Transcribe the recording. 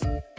Bye.